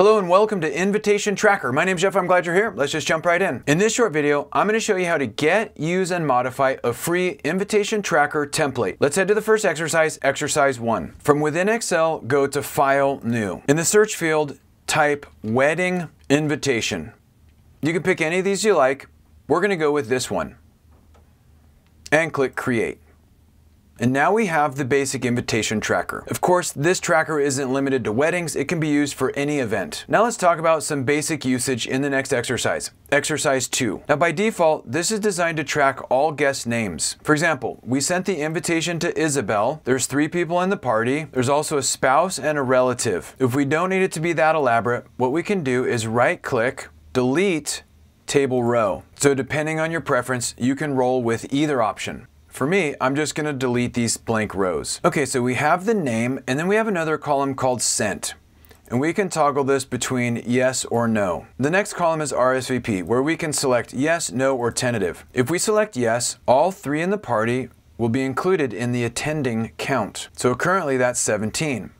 Hello and welcome to Invitation Tracker. My name's Jeff, I'm glad you're here. Let's just jump right in. In this short video, I'm gonna show you how to get, use, and modify a free Invitation Tracker template. Let's head to the first exercise, exercise one. From within Excel, go to File, New. In the search field, type Wedding Invitation. You can pick any of these you like. We're gonna go with this one. And click Create. And now we have the basic invitation tracker. Of course, this tracker isn't limited to weddings, it can be used for any event. Now let's talk about some basic usage in the next exercise. Exercise 2. Now by default, this is designed to track all guest names. For example, we sent the invitation to Isabel. There's three people in the party. There's also a spouse and a relative. If we don't need it to be that elaborate, what we can do is right click, delete table row. So depending on your preference, you can roll with either option. For me, I'm just gonna delete these blank rows. Okay, so we have the name, and then we have another column called sent. And we can toggle this between yes or no. The next column is RSVP, where we can select yes, no, or tentative. If we select yes, all three in the party will be included in the attending count. So currently that's 17.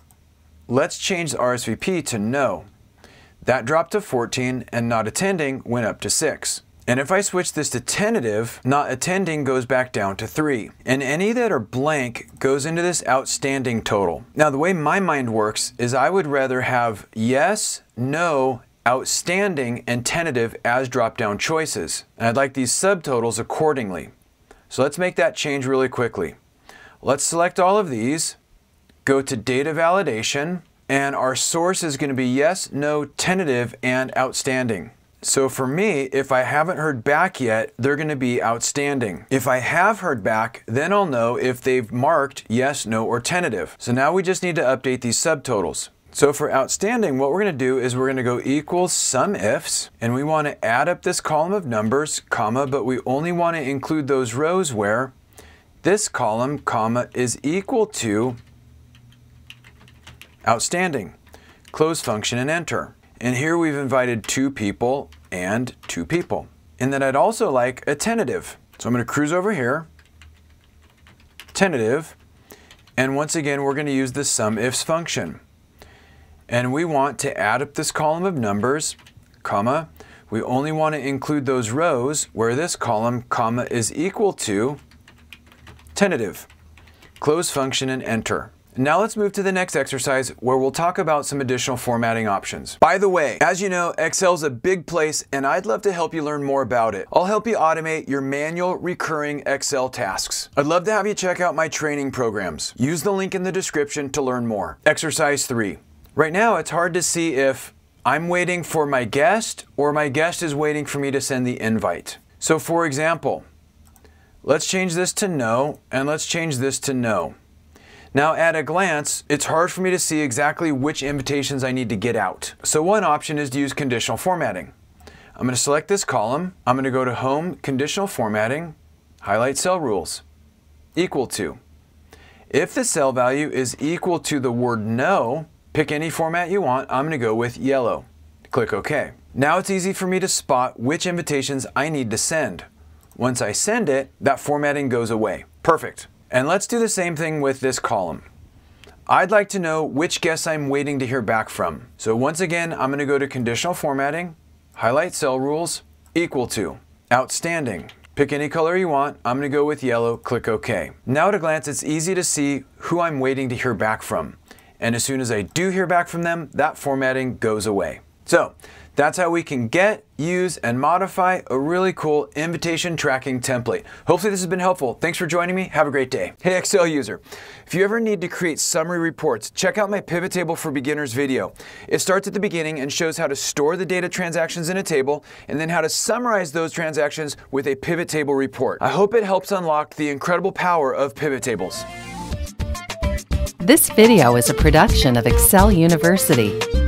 Let's change the RSVP to no. That dropped to 14, and not attending went up to 6. And if I switch this to tentative, not attending goes back down to three. And any that are blank goes into this outstanding total. Now the way my mind works is I would rather have yes, no, outstanding, and tentative as drop down choices. And I'd like these subtotals accordingly. So let's make that change really quickly. Let's select all of these, go to data validation, and our source is going to be yes, no, tentative, and outstanding. So for me, if I haven't heard back yet, they're going to be outstanding. If I have heard back, then I'll know if they've marked yes, no, or tentative. So now we just need to update these subtotals. So for outstanding, what we're going to do is we're going to go equals SUMIFS, and we want to add up this column of numbers, comma, but we only want to include those rows where this column, comma, is equal to outstanding. Close function and enter. And here we've invited two people and two people. And then I'd also like a tentative. So I'm going to cruise over here, tentative, and once again we're going to use the SUMIFS function. And we want to add up this column of numbers, comma, we only want to include those rows where this column, comma, is equal to tentative. Close function and enter. Now let's move to the next exercise where we'll talk about some additional formatting options. By the way, as you know, Excel is a big place and I'd love to help you learn more about it. I'll help you automate your manual recurring Excel tasks. I'd love to have you check out my training programs. Use the link in the description to learn more. Exercise 3. Right now it's hard to see if I'm waiting for my guest or my guest is waiting for me to send the invite. So for example, let's change this to no and let's change this to no. Now at a glance, it's hard for me to see exactly which invitations I need to get out. So one option is to use conditional formatting. I'm going to select this column. I'm going to go to Home, Conditional Formatting, highlight Cell Rules, equal to. If the cell value is equal to the word no, pick any format you want. I'm going to go with yellow. Click OK. Now it's easy for me to spot which invitations I need to send. Once I send it, that formatting goes away. Perfect. And let's do the same thing with this column. I'd like to know which guests I'm waiting to hear back from. So once again, I'm going to go to conditional formatting, highlight cell rules, equal to, outstanding. Pick any color you want. I'm going to go with yellow, click OK. Now at a glance, it's easy to see who I'm waiting to hear back from. And as soon as I do hear back from them, that formatting goes away. So that's how we can get, use, and modify a really cool invitation tracking template. Hopefully this has been helpful. Thanks for joining me. Have a great day. Hey Excel user, if you ever need to create summary reports, check out my pivot table for beginners video. It starts at the beginning and shows how to store the data transactions in a table and then how to summarize those transactions with a pivot table report. I hope it helps unlock the incredible power of pivot tables. This video is a production of Excel University.